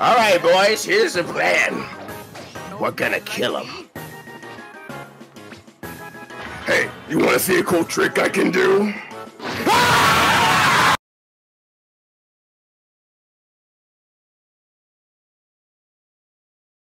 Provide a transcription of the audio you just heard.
All right, boys, here's the plan. We're gonna kill him. Hey, you want to see a cool trick I can do?